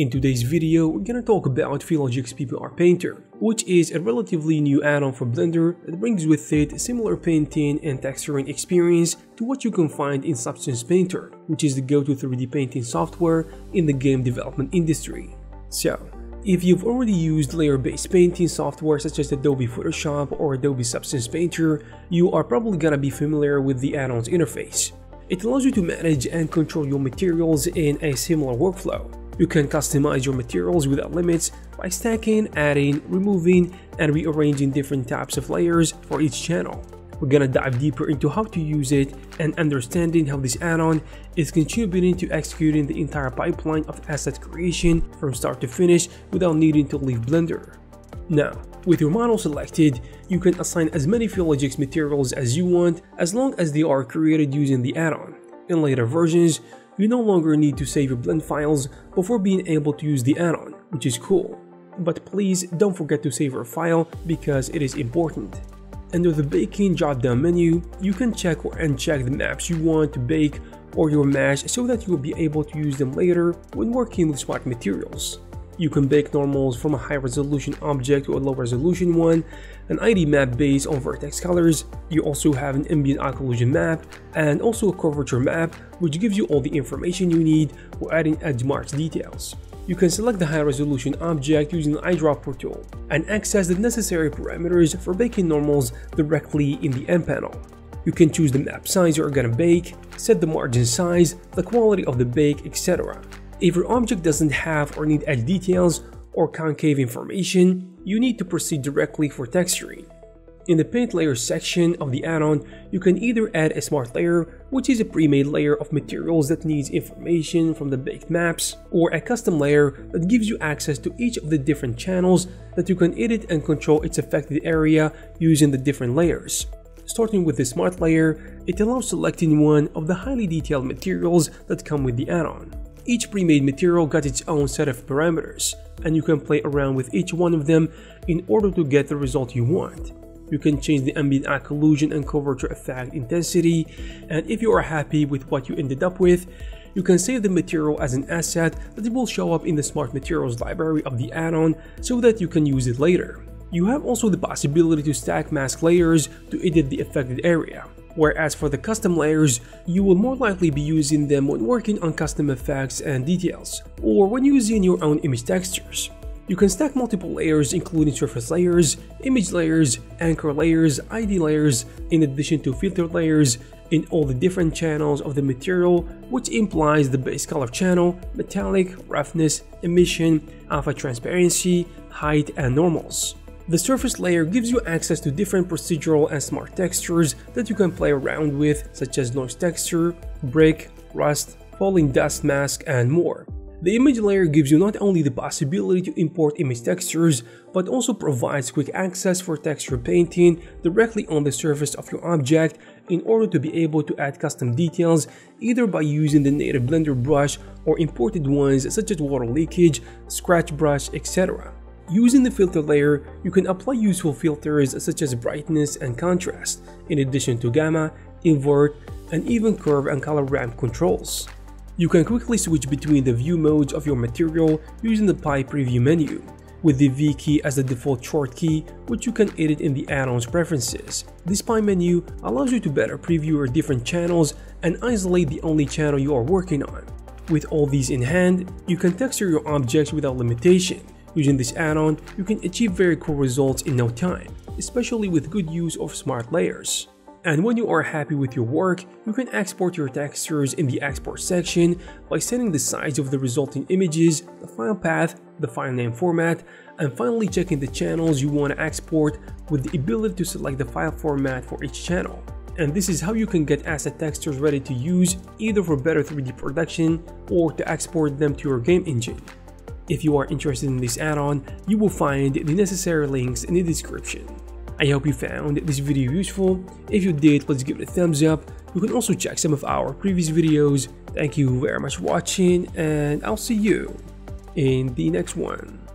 In today's video, we're gonna talk about Philogix PBR Painter, which is a relatively new add-on for Blender that brings with it similar painting and texturing experience to what you can find in Substance Painter, which is the go-to 3D painting software in the game development industry. So, if you've already used layer-based painting software such as Adobe Photoshop or Adobe Substance Painter, you are probably gonna be familiar with the add-on's interface. It allows you to manage and control your materials in a similar workflow. You can customize your materials without limits by stacking, adding, removing, and rearranging different types of layers for each channel. We're gonna dive deeper into how to use it and understanding how this add-on is contributing to executing the entire pipeline of asset creation from start to finish without needing to leave Blender. Now, with your model selected, you can assign as many Philogix materials as you want as long as they are created using the add-on. In later versions, you no longer need to save your blend files before being able to use the add-on, which is cool. But please don't forget to save your file because it is important. Under the baking drop-down menu, you can check or uncheck the maps you want to bake or your mesh so that you will be able to use them later when working with smart materials. You can bake normals from a high resolution object to a low resolution one, an ID map based on vertex colors, you also have an ambient occlusion map, and also a curvature map which gives you all the information you need for adding edge marks details. You can select the high resolution object using the eyedropper tool and access the necessary parameters for baking normals directly in the N panel. You can choose the map size you're gonna bake, set the margin size, the quality of the bake, etc. If your object doesn't have or need edge details or concave information, you need to proceed directly for texturing. In the paint layer section of the add-on, you can either add a smart layer, which is a pre-made layer of materials that needs information from the baked maps, or a custom layer that gives you access to each of the different channels that you can edit and control its affected area using the different layers. Starting with the smart layer, it allows selecting one of the highly detailed materials that come with the add-on. Each pre-made material got its own set of parameters, and you can play around with each one of them in order to get the result you want. You can change the ambient occlusion and curvature effect intensity, and if you are happy with what you ended up with, you can save the material as an asset that will show up in the Smart Materials library of the add-on so that you can use it later. You have also the possibility to stack mask layers to edit the affected area whereas for the custom layers, you will more likely be using them when working on custom effects and details, or when using your own image textures. You can stack multiple layers including surface layers, image layers, anchor layers, ID layers, in addition to filter layers in all the different channels of the material which implies the base color channel, metallic, roughness, emission, alpha transparency, height and normals. The surface layer gives you access to different procedural and smart textures that you can play around with such as noise texture, brick, rust, falling dust mask and more. The image layer gives you not only the possibility to import image textures, but also provides quick access for texture painting directly on the surface of your object in order to be able to add custom details either by using the native Blender brush or imported ones such as water leakage, scratch brush, etc. Using the filter layer, you can apply useful filters such as brightness and contrast, in addition to gamma, invert, and even curve and color ramp controls. You can quickly switch between the view modes of your material using the Pie Preview menu, with the V key as the default short key, which you can edit in the add-on's preferences. This Pie menu allows you to better preview your different channels and isolate the only channel you are working on. With all these in hand, you can texture your objects without limitation, Using this add-on, you can achieve very cool results in no time, especially with good use of smart layers. And when you are happy with your work, you can export your textures in the export section by setting the size of the resulting images, the file path, the file name format, and finally checking the channels you want to export with the ability to select the file format for each channel. And this is how you can get asset textures ready to use either for better 3D production or to export them to your game engine. If you are interested in this add-on, you will find the necessary links in the description. I hope you found this video useful. If you did, please give it a thumbs up. You can also check some of our previous videos. Thank you very much for watching and I'll see you in the next one.